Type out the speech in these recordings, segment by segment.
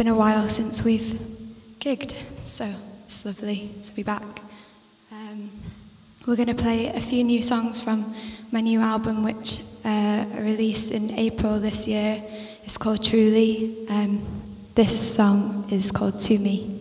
been a while since we've gigged, so it's lovely to be back. Um, we're going to play a few new songs from my new album, which uh, I released in April this year. It's called Truly. Um, this song is called To Me.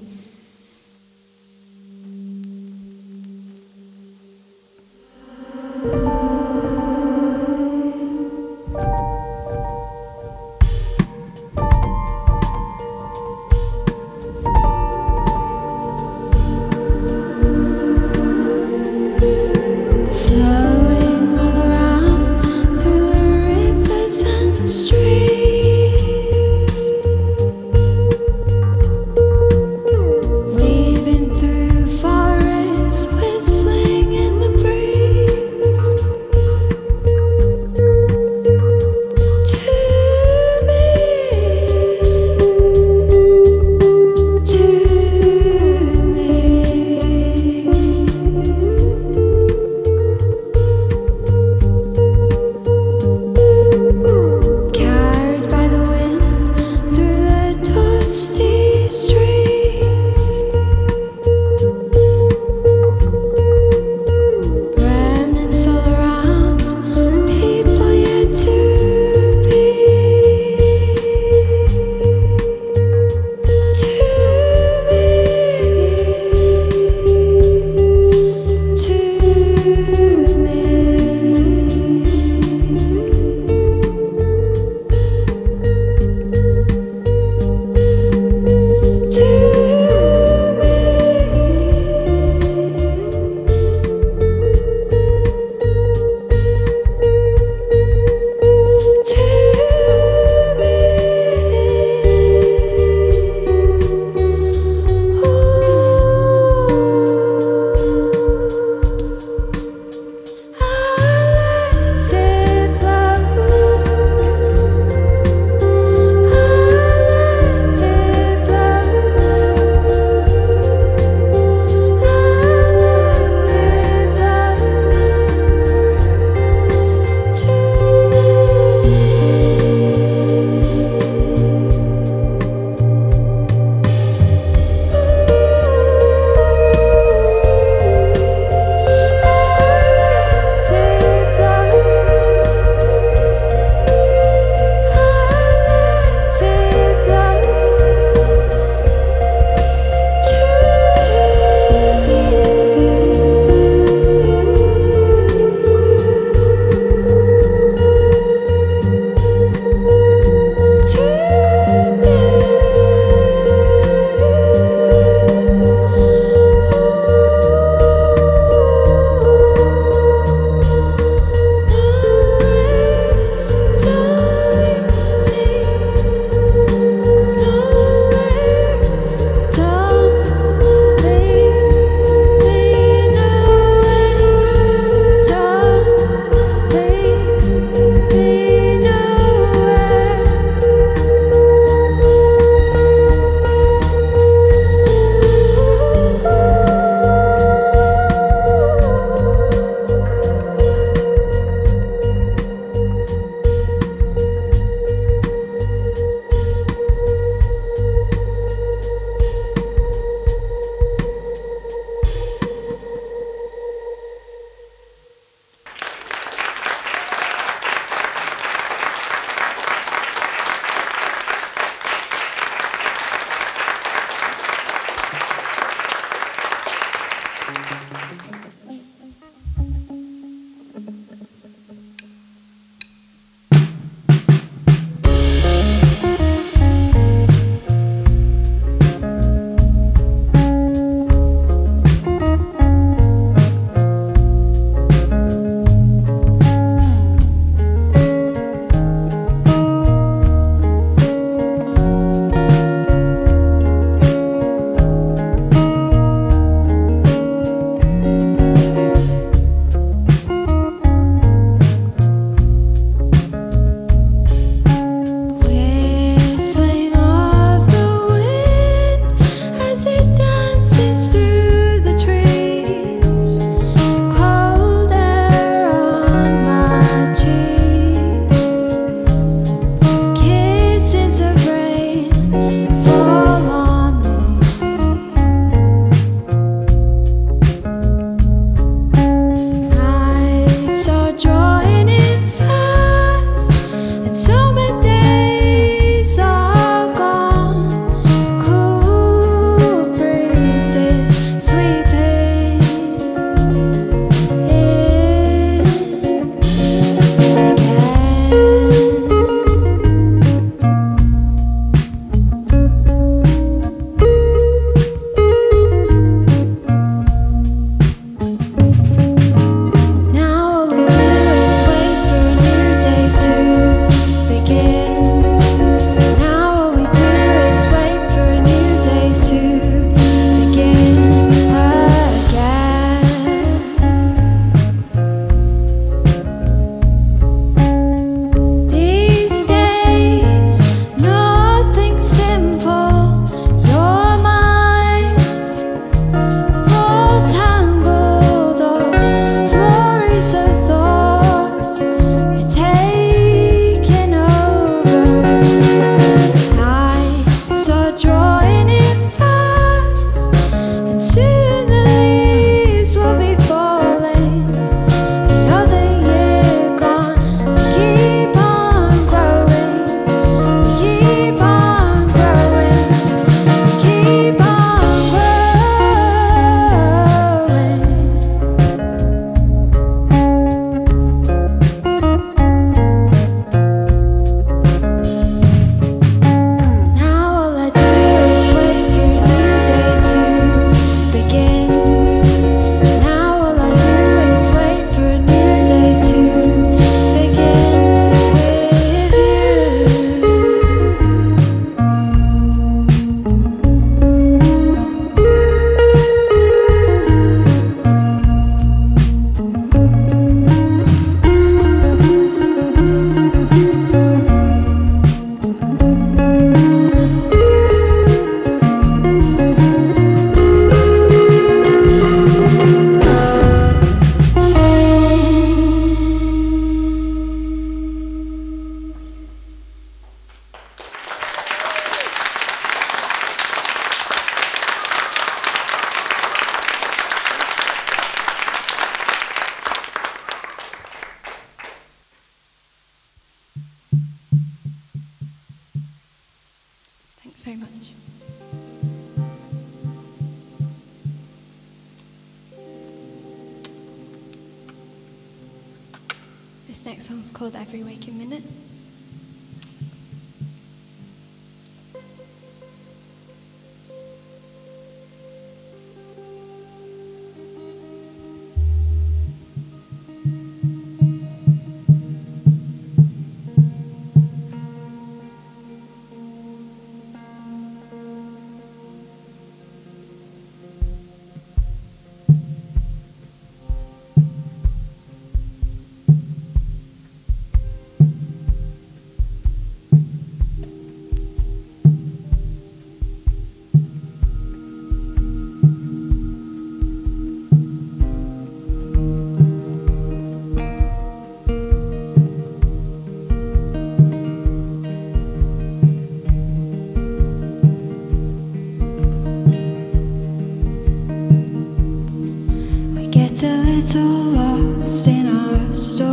Little lost in our stories,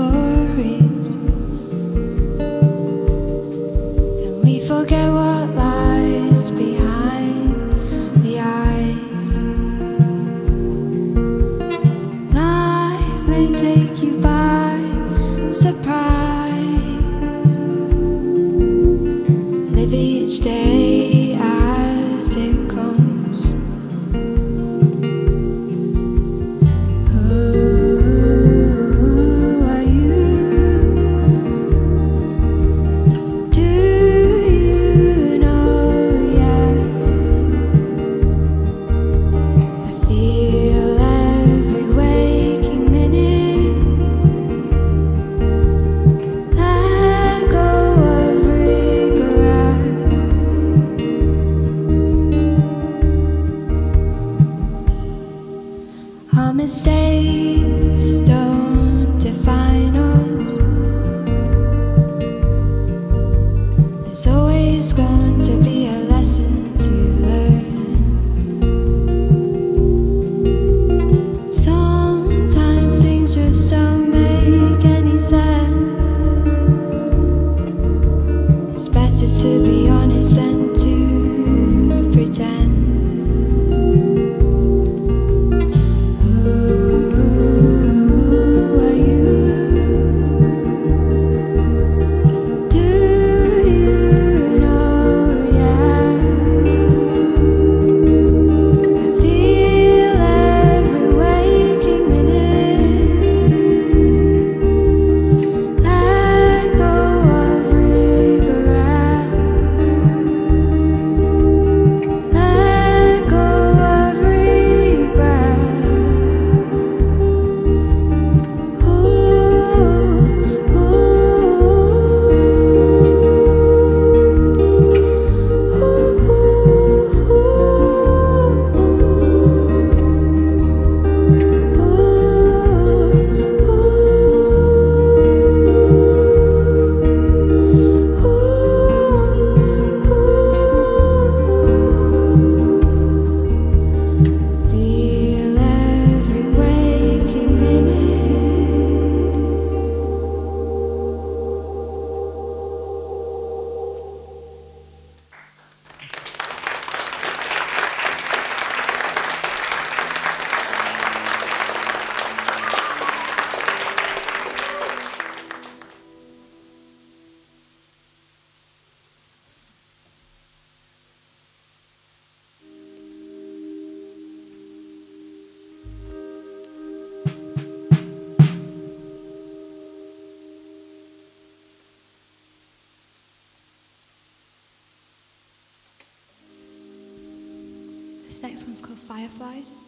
one's called Fireflies.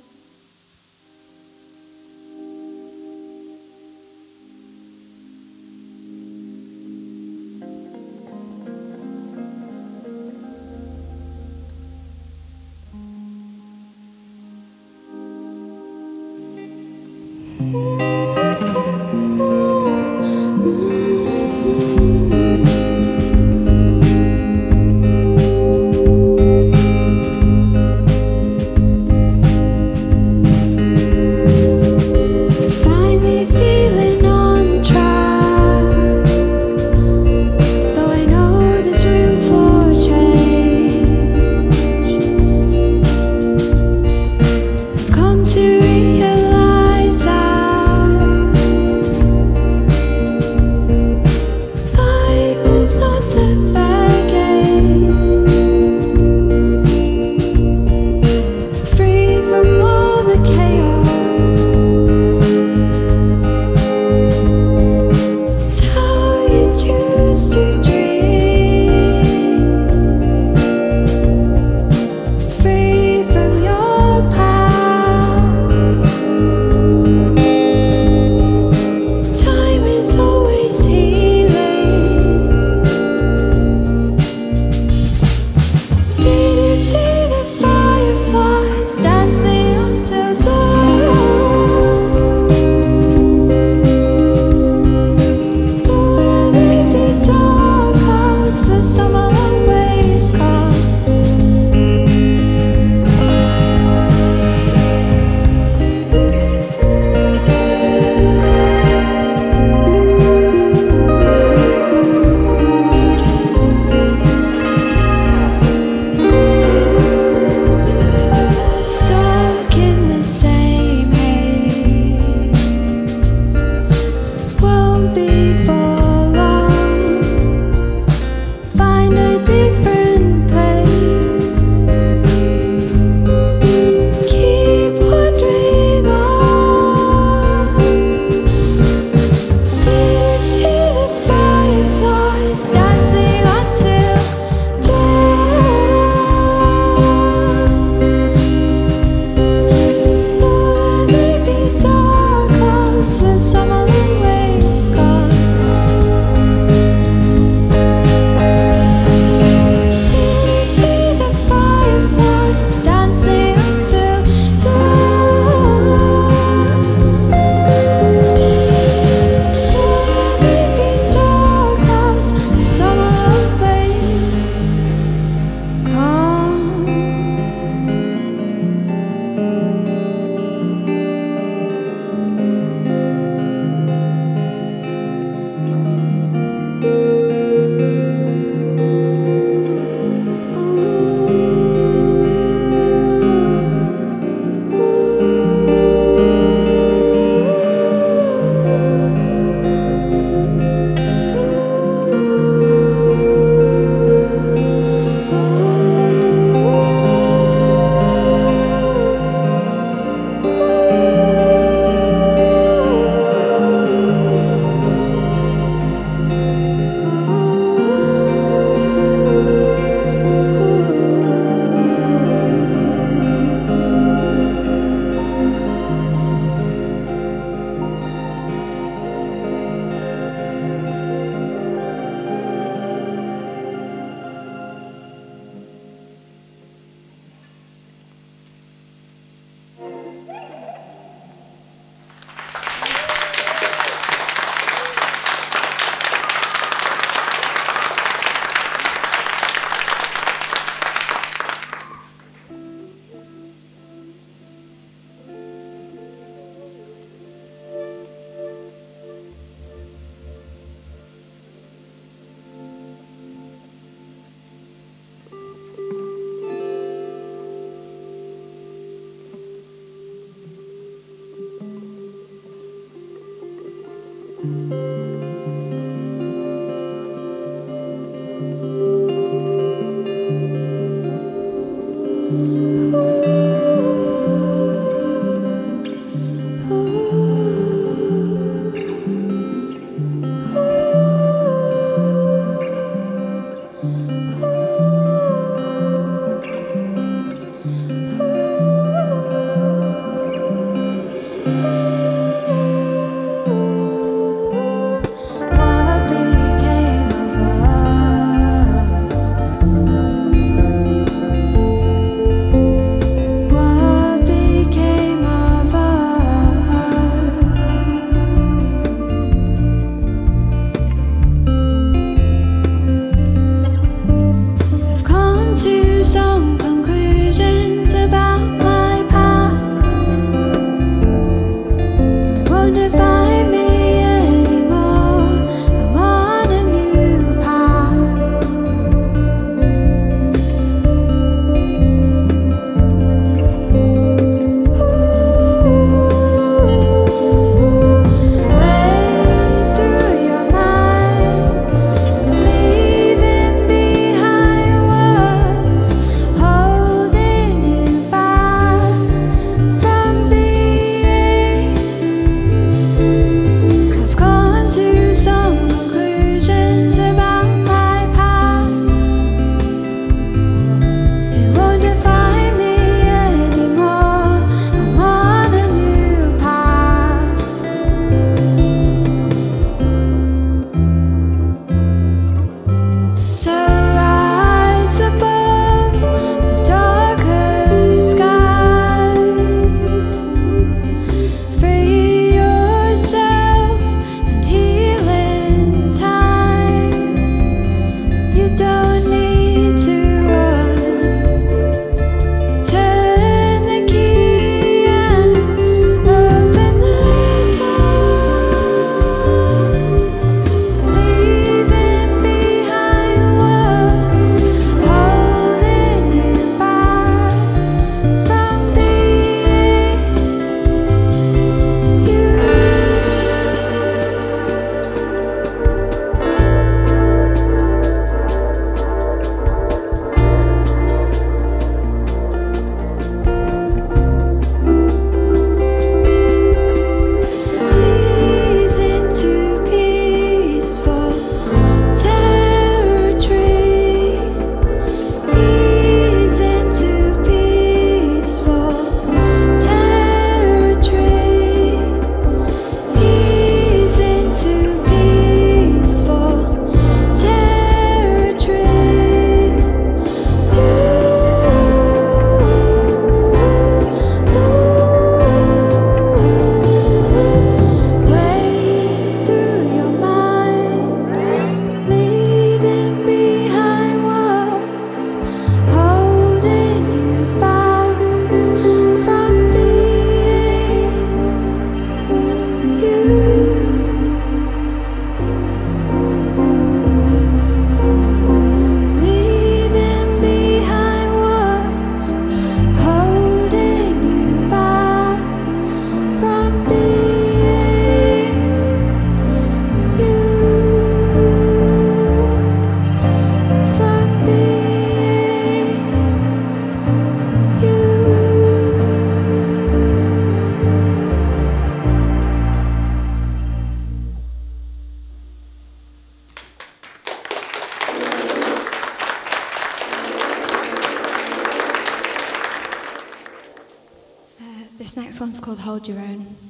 Next one's called Hold Your Own.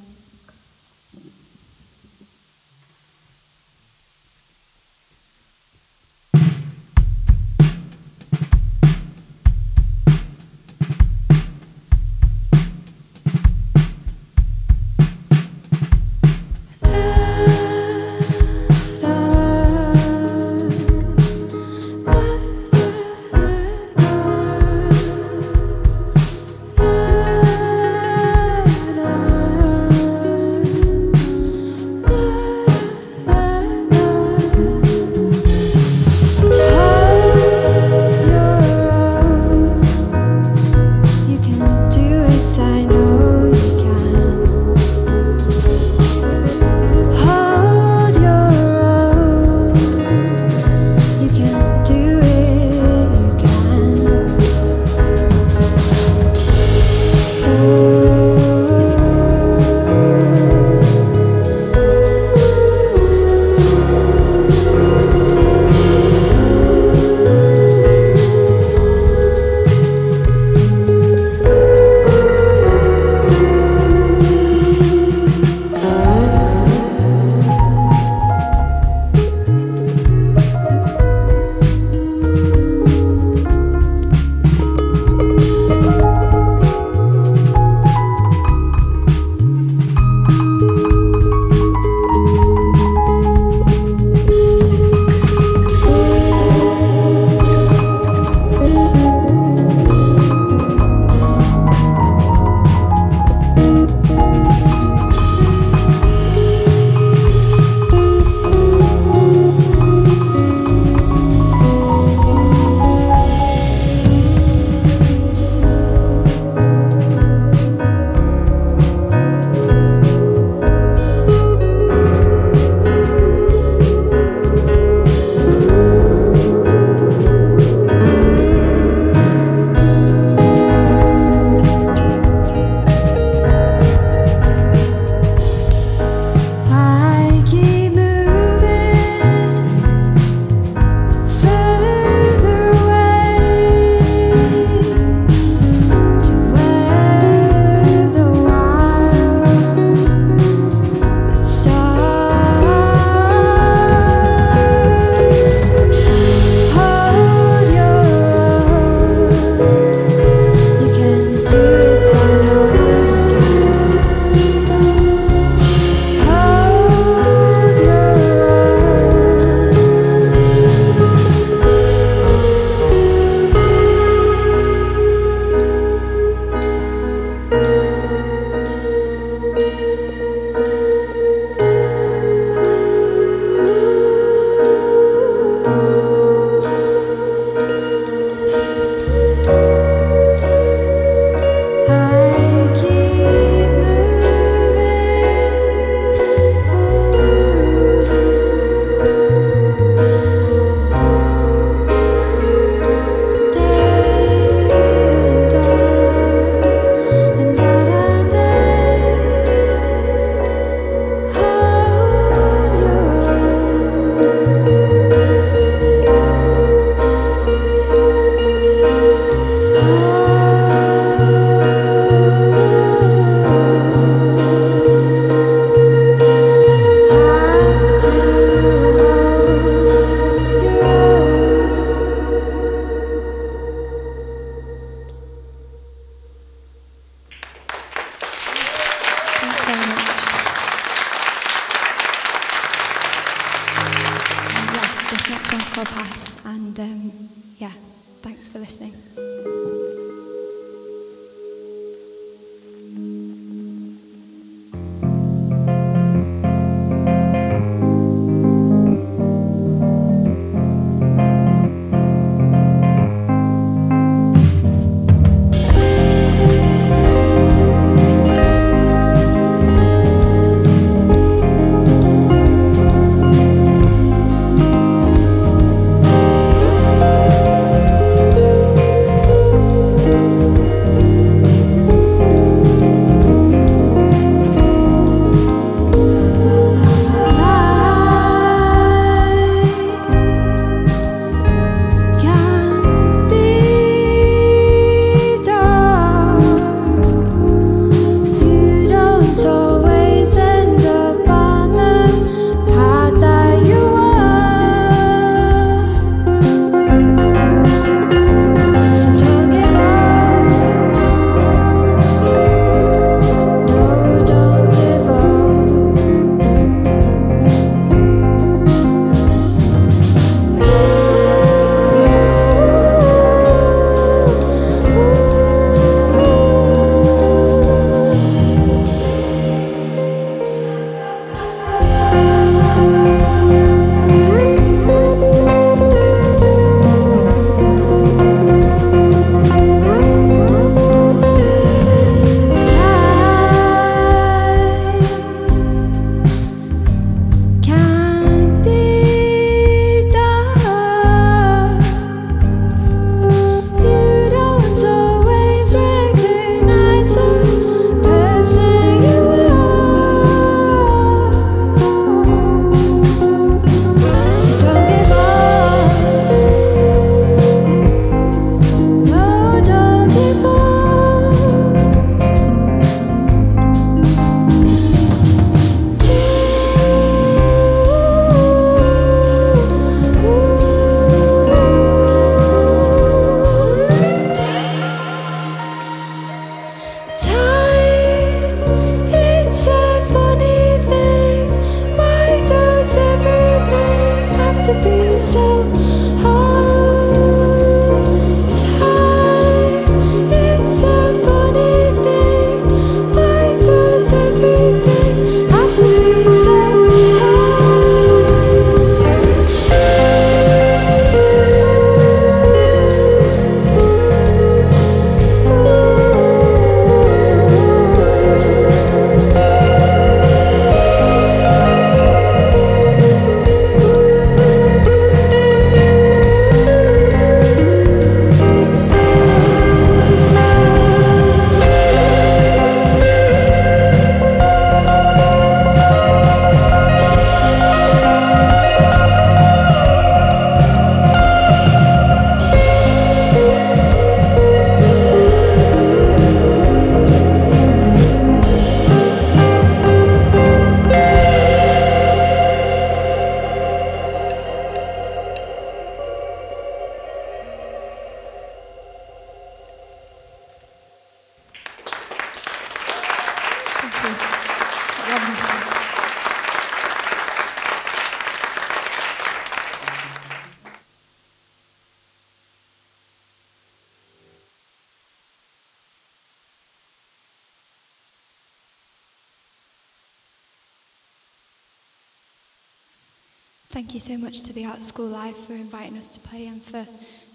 Thank you so much to the Art School Live for inviting us to play and for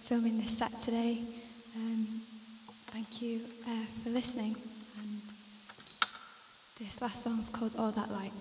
filming this set today. Um, thank you uh, for listening. And this last song is called All That Light.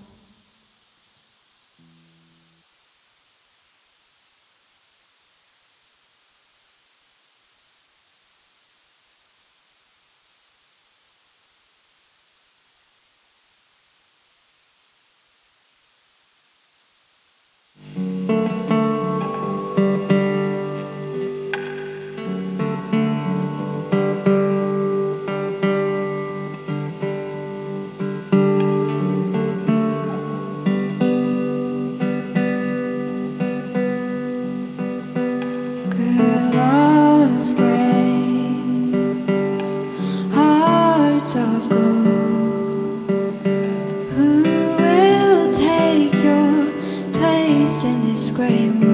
scream.